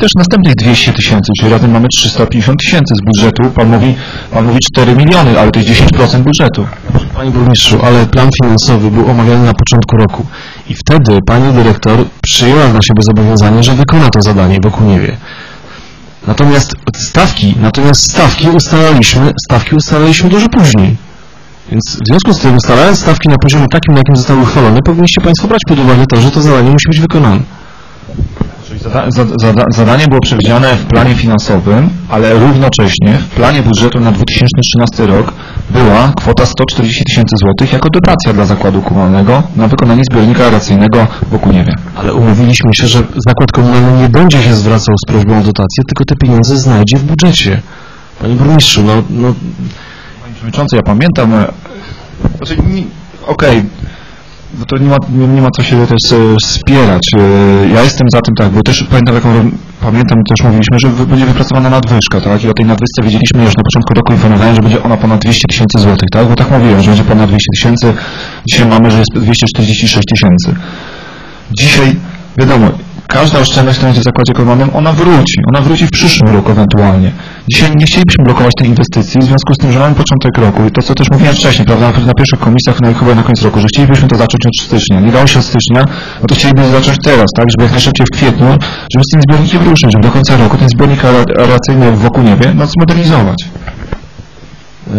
też następnych 200 tysięcy, czyli razem mamy 350 tysięcy z budżetu. Pan mówi, pan mówi 4 miliony, ale to jest 10% budżetu. Panie burmistrzu, ale plan finansowy był omawiany na początku roku i wtedy pani dyrektor przyjęła na siebie zobowiązanie, że wykona to zadanie w Okuniewie. Natomiast stawki, natomiast stawki ustalaliśmy, stawki ustalaliśmy dużo później. Więc w związku z tym ustalając stawki na poziomie takim, na jakim zostały uchwalone, powinniście Państwo brać pod uwagę to, że to zadanie musi być wykonane. Zada, zada, zada, zadanie było przewidziane w planie finansowym, ale równocześnie w planie budżetu na 2013 rok była kwota 140 tysięcy złotych jako dotacja dla zakładu komunalnego na wykonanie zbiornika aeracyjnego w Okuniewie. Ale umówiliśmy się, że zakład komunalny nie będzie się zwracał z prośbą o dotację, tylko te pieniądze znajdzie w budżecie. Panie burmistrzu, no, no Panie Przewodniczący, ja pamiętam, e, znaczy, okej, bo to nie ma, nie, nie ma co się też e, spierać. E, Ja jestem za tym, tak, bo też pamiętam, jaką, pamiętam też mówiliśmy, że będzie wypracowana nadwyżka, tak, i o tej nadwyżce wiedzieliśmy już na początku roku informowałem, że będzie ona ponad 200 tysięcy złotych, tak, bo tak mówiłem, że będzie ponad 200 tysięcy, dzisiaj mamy, że jest 246 tysięcy. Dzisiaj, wiadomo, każda oszczędność, która będzie w zakładzie komunalnym, ona wróci. Ona wróci w przyszłym roku ewentualnie. Dzisiaj nie chcielibyśmy blokować tej inwestycji, w związku z tym, że mamy początek roku i to, co też mówiłem wcześniej, prawda, na, pierwszych komisjach, no i chyba na koniec roku, że chcielibyśmy to zacząć od stycznia. Nie dało się od stycznia, no to chcielibyśmy zacząć teraz, tak, żeby jak najszybciej w kwietniu, żeby z tym zbiornikiem ruszyć, żeby do końca roku ten zbiornik aera- aeracyjny wokół niebie, no, zmodernizować. E,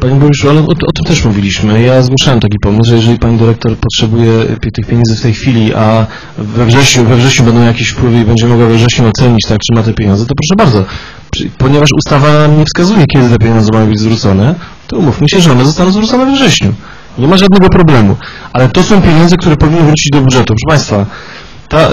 Panie burmistrzu, ale o, o tym też mówiliśmy. Ja zgłaszałem taki pomysł, że jeżeli pani dyrektor potrzebuje tych pieniędzy w tej chwili, a we wrześniu, we wrześniu będą jakieś wpływy i będzie mogła we wrześniu ocenić, tak, czy ma te pieniądze, to proszę bardzo. Ponieważ ustawa nie wskazuje, kiedy te pieniądze mają być zwrócone, to umówmy się, że one zostaną zwrócone we wrześniu. Nie ma żadnego problemu. Ale to są pieniądze, które powinny wrócić do budżetu. Proszę Państwa, ta y,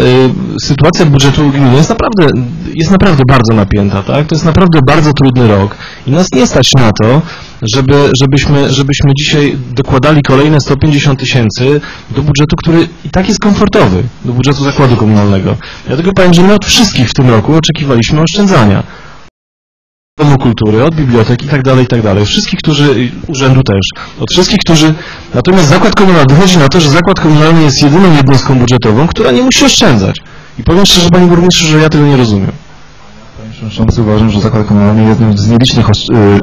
sytuacja budżetu gminy jest naprawdę, jest naprawdę bardzo napięta, tak? To jest naprawdę bardzo trudny rok i nas nie stać na to, żeby, żebyśmy, żebyśmy dzisiaj dokładali kolejne 150 tysięcy do budżetu, który i tak jest komfortowy, do budżetu zakładu komunalnego. Tylko powiem, że my od wszystkich w tym roku oczekiwaliśmy oszczędzania. Od Domu Kultury, od bibliotek i tak dalej, i tak dalej. Wszystkich, którzy, urzędu też, od wszystkich, którzy, natomiast zakład komunalny, wychodzi na to, że zakład komunalny jest jedyną jednostką budżetową, która nie musi oszczędzać. I powiem szczerze, panie burmistrzu, że ja tego nie rozumiem. Panie Przewodniczący, uważam, że zakład komunalny jest jedną z nielicznych y,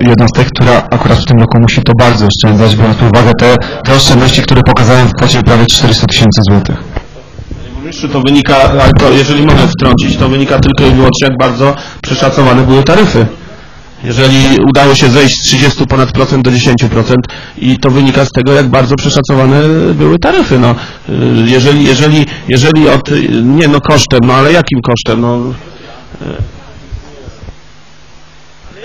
jednostek, która akurat w tym roku musi to bardzo oszczędzać, biorąc pod uwagę te, te oszczędności, które pokazałem w kwocie prawie 400 tysięcy złotych. Panie burmistrzu, to wynika, ale to jeżeli mogę wtrącić, to wynika tylko i wyłącznie jak bardzo przeszacowane były taryfy. Jeżeli udało się zejść z 30 ponad procent do 10% i to wynika z tego, jak bardzo przeszacowane były taryfy. No, jeżeli, jeżeli, jeżeli od, nie no kosztem, no ale jakim kosztem? No,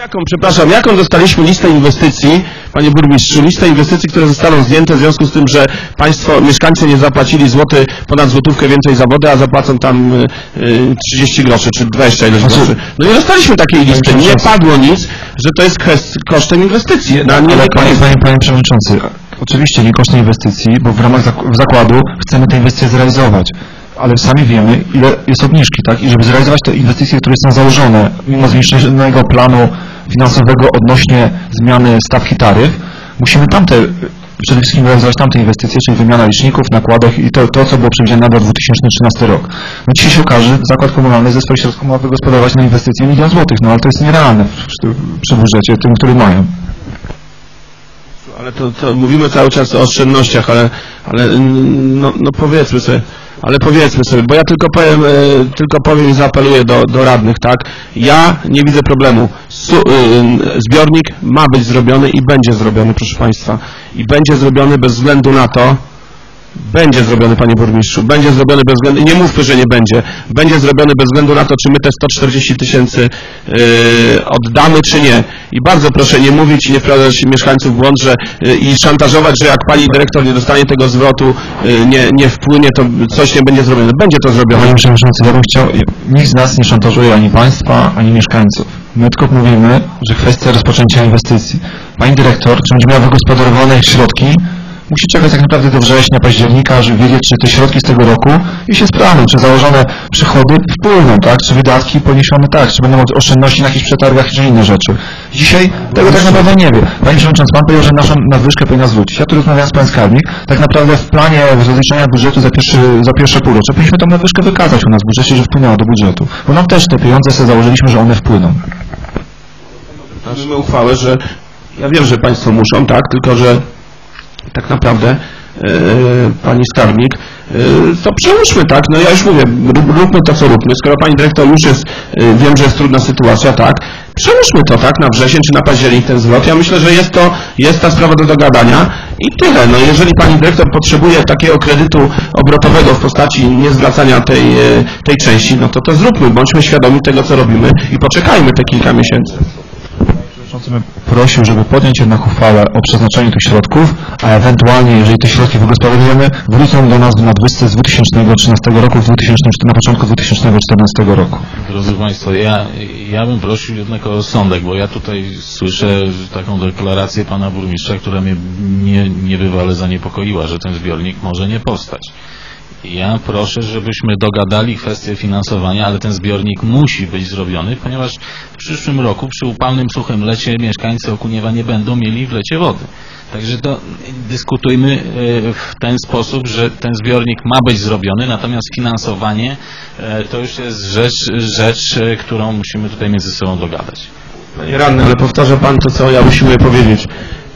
jaką, przepraszam, jaką dostaliśmy listę inwestycji, panie burmistrzu, listę inwestycji, które zostaną zdjęte w związku z tym, że państwo, mieszkańcy nie zapłacili złoty, ponad złotówkę więcej za wodę, a zapłacą tam y, y, 30 groszy, czy 20 ileś Znaczy- groszy. No nie dostaliśmy takiej listy, nie padło nic, że to jest kosztem inwestycji, no, nie Ale panie, panie, panie Przewodniczący, oczywiście nie kosztem inwestycji, bo w ramach zak- zakładu chcemy te inwestycje zrealizować. Ale sami wiemy, ile jest obniżki, tak? I żeby zrealizować te inwestycje, które są założone, mimo zwiększonego planu finansowego odnośnie zmiany stawki taryf, musimy tamte, przede wszystkim realizować tamte inwestycje, czyli wymiana liczników, nakładek i to, to co było przewidziane na 2013 rok. No dzisiaj się okaże, zakład komunalny ze swoich środków ma wygospodarować na inwestycje milion złotych, no ale to jest nierealne przy, przy budżecie tym, który mają. Ale to, to mówimy cały czas o oszczędnościach, ale, ale no, no powiedzmy sobie, ale powiedzmy sobie, bo ja tylko powiem, e, tylko powiem i zaapeluję do, do radnych, tak? Ja nie widzę problemu. Su, y, zbiornik ma być zrobiony i będzie zrobiony, proszę Państwa. I będzie zrobiony bez względu na to, będzie zrobiony, panie burmistrzu, będzie zrobiony bez względu, nie mówmy, że nie będzie, będzie zrobiony bez względu na to, czy my te 140 tysięcy yy, oddamy, czy nie. I bardzo proszę nie mówić i nie wprowadzać mieszkańców w błąd, że yy, i szantażować, że jak pani dyrektor nie dostanie tego zwrotu, yy, nie, nie wpłynie, to coś nie będzie zrobione. Będzie to zrobione. Panie Przewodniczący, ja bym chciał, nikt z nas nie szantażuje ani państwa, ani mieszkańców. My tylko mówimy, że kwestia rozpoczęcia inwestycji. Pani dyrektor, czy będzie miała wygospodarowane środki musi czekać tak naprawdę do września, października, żeby wiedzieć, czy te środki z tego roku i się sprawdzą, czy założone przychody wpłyną, tak, czy wydatki poniesione tak, czy będą oszczędności na jakichś przetargach, czy inne rzeczy. Dzisiaj tego tak naprawdę nie wie. Panie Przewodniczący, Pan powiedział, że naszą nadwyżkę powinna zwrócić. Ja tu rozmawiałem z Panem Skarbnik. Tak naprawdę w planie rozliczenia budżetu za pierwszy, za pierwsze półrocze powinniśmy tą nadwyżkę wykazać u nas w budżecie, że wpłynęła do budżetu. Bo nam też te pieniądze sobie założyliśmy, że one wpłyną. Mamy uchwałę, że ja wiem, że Państwo muszą, tak, tylko że tak naprawdę e, Pani Skarbnik, e, to przełóżmy, tak, no ja już mówię, rób- róbmy to, co róbmy, skoro Pani Dyrektor już jest, e, wiem, że jest trudna sytuacja, tak, przełóżmy to, tak, na wrzesień czy na październik ten zwrot, ja myślę, że jest to, jest ta sprawa do dogadania i tyle, no jeżeli Pani Dyrektor potrzebuje takiego kredytu obrotowego w postaci niezwracania tej, tej części, no to to zróbmy, bądźmy świadomi tego, co robimy i poczekajmy te kilka miesięcy. Przewodniczący bym prosił, żeby podjąć jednak uchwałę o przeznaczeniu tych środków, a ewentualnie, jeżeli te środki wygospodarujemy, wrócą do nas w nadwyżce z 2013 roku, w 2000, na początku 2014 roku. Drodzy Państwo, ja, ja bym prosił jednak o rozsądek, bo ja tutaj słyszę taką deklarację pana burmistrza, która mnie nie, niebywale zaniepokoiła, że ten zbiornik może nie powstać. Ja proszę, żebyśmy dogadali kwestię finansowania, ale ten zbiornik musi być zrobiony, ponieważ w przyszłym roku przy upalnym, suchym lecie mieszkańcy Okuniewa nie będą mieli w lecie wody. Także to dyskutujmy e, w ten sposób, że ten zbiornik ma być zrobiony, natomiast finansowanie e, to już jest rzecz, rzecz e, którą musimy tutaj między sobą dogadać. Panie radny, ale powtarza Pan to, co ja usiłuję powiedzieć.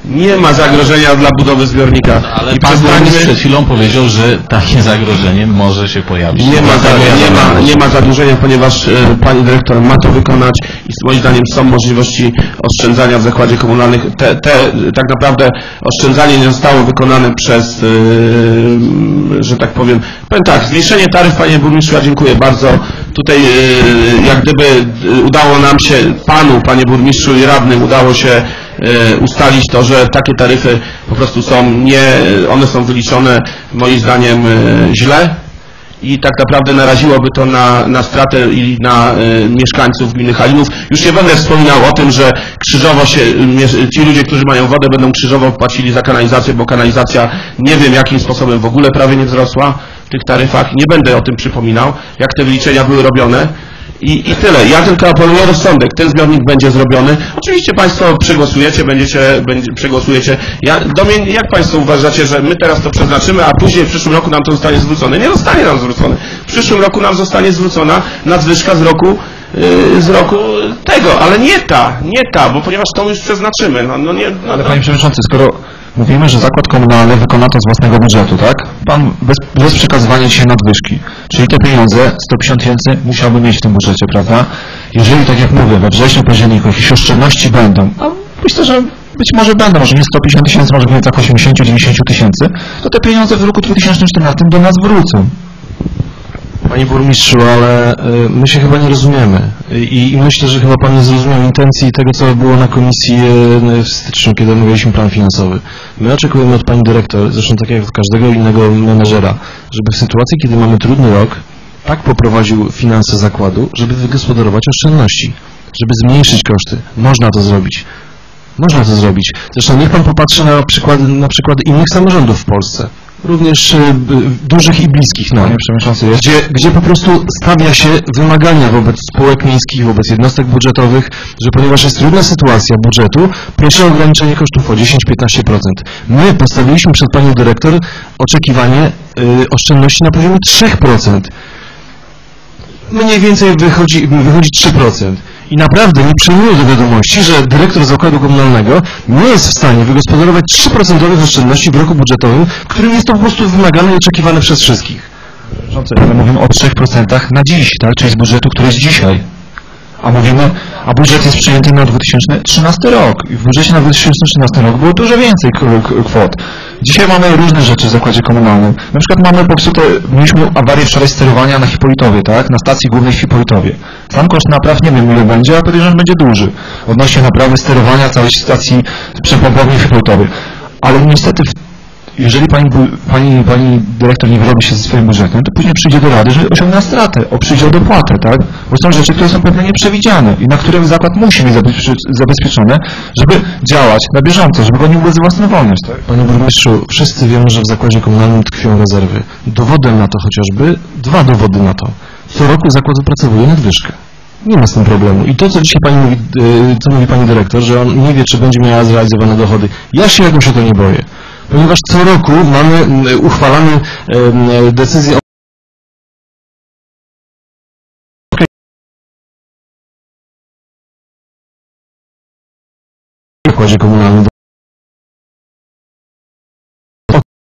Nie ma zagrożenia dla budowy zbiornika. Ale I pan burmistrz przed chwilą powiedział, że takie zagrożenie może się pojawić. Nie ma, za, nie, ma, nie ma zadłużenia, ponieważ e, pani dyrektor ma to wykonać i moim zdaniem są możliwości oszczędzania w zakładzie komunalnych. Te, te, tak naprawdę oszczędzanie nie zostało wykonane przez, e, że tak powiem, powiem tak, zmniejszenie taryf, panie burmistrzu, ja dziękuję bardzo. Tutaj e, jak gdyby e, udało nam się, panu, panie burmistrzu i radnym udało się ustalić to, że takie taryfy po prostu są nie, one są wyliczone moim zdaniem e, źle i tak naprawdę naraziłoby to na, na stratę i na e, mieszkańców gminy Halinów. Już nie będę wspominał o tym, że krzyżowo się, ci ludzie, którzy mają wodę będą krzyżowo płacili za kanalizację, bo kanalizacja nie wiem jakim sposobem w ogóle prawie nie wzrosła w tych taryfach. Nie będę o tym przypominał, jak te wyliczenia były robione. I, I tyle. Ja tylko apeluję o rozsądek. Ten zbiornik będzie zrobiony. Oczywiście Państwo przegłosujecie, będziecie, będzie, przegłosujecie. Ja, jak Państwo uważacie, że my teraz to przeznaczymy, a później w przyszłym roku nam to zostanie zwrócone? Nie zostanie nam zwrócone. W przyszłym roku nam zostanie zwrócona nadwyżka z roku, yy, z roku tego, ale nie ta, nie ta, bo ponieważ tą już przeznaczymy. No, no nie, no, Ale Panie Przewodniczący, skoro mówimy, że zakład komunalny wykona to z własnego budżetu, tak? Pan bez, bez przekazywania dzisiaj nadwyżki, czyli te pieniądze, 150 tysięcy musiałby mieć w tym budżecie, prawda? Jeżeli, tak jak mówię, we wrześniu, październiku jakieś oszczędności będą, a myślę, że być może będą, może nie 150 tysięcy, może w granicach 80-90 tysięcy, to te pieniądze w roku 2014 do nas wrócą. Panie burmistrzu, ale y, my się chyba nie rozumiemy I, i myślę, że chyba pan nie zrozumiał intencji tego, co było na komisji y, w styczniu, kiedy omawialiśmy plan finansowy. My oczekujemy od pani dyrektor, zresztą tak jak od każdego innego menedżera, żeby w sytuacji, kiedy mamy trudny rok, tak poprowadził finanse zakładu, żeby wygospodarować oszczędności, żeby zmniejszyć koszty. Można to zrobić. Można to zrobić. Zresztą niech pan popatrzy na przykłady, na przykłady innych samorządów w Polsce. Również b- dużych i bliskich nam Panie Przewodniczący, jest gdzie, gdzie po prostu stawia się wymagania wobec spółek miejskich, wobec jednostek budżetowych, że ponieważ jest trudna sytuacja budżetu, proszę o ograniczenie kosztów o 10-15%. My postawiliśmy przed panią dyrektor oczekiwanie y, oszczędności na poziomie 3%. Mniej więcej wychodzi, wychodzi 3%. I naprawdę nie przyjmuję do wiadomości, że dyrektor zakładu komunalnego nie jest w stanie wygospodarować 3% oszczędności w roku budżetowym, którym jest to po prostu wymagane i oczekiwane przez wszystkich. Przewodniczący, ale mówimy o 3% na dziś, tak? Czyli z budżetu, który jest dzisiaj. A mówimy, a budżet jest przyjęty na 2013 rok. I w budżecie na 2013 rok było dużo więcej kwot. Dzisiaj mamy różne rzeczy w zakładzie komunalnym. Na przykład mamy popsute, mieliśmy awarię wczoraj sterowania na Hipolitowie, tak? Na stacji głównej w Hipolitowie. Sam koszt napraw nie wiem ile będzie, ale podejrzewam, będzie duży. Odnośnie naprawy sterowania całej stacji przepompowni w Hipolitowie. Ale niestety w jeżeli pani, pani, pani dyrektor nie wyrobi się ze swoim budżetem, to później przyjdzie do rady, że osiągnie stratę, o przyjdzie o dopłatę, tak? Bo są rzeczy, które są pewnie nieprzewidziane i na które zakład musi mieć zabezpieczone, żeby działać na bieżąco, żeby go nie było własną wolność, tak? Panie burmistrzu, wszyscy wiemy, że w zakładzie komunalnym tkwią rezerwy. Dowodem na to chociażby, dwa dowody na to. Co roku zakład wypracowuje nadwyżkę. Nie ma z tym problemu. I to, co dzisiaj pani mówi, yy, co mówi pani dyrektor, że on nie wie, czy będzie miała zrealizowane dochody. Ja się jakoś o to nie boję. Ponieważ co roku mamy uchwalane decyzje o zakładzie komunalnym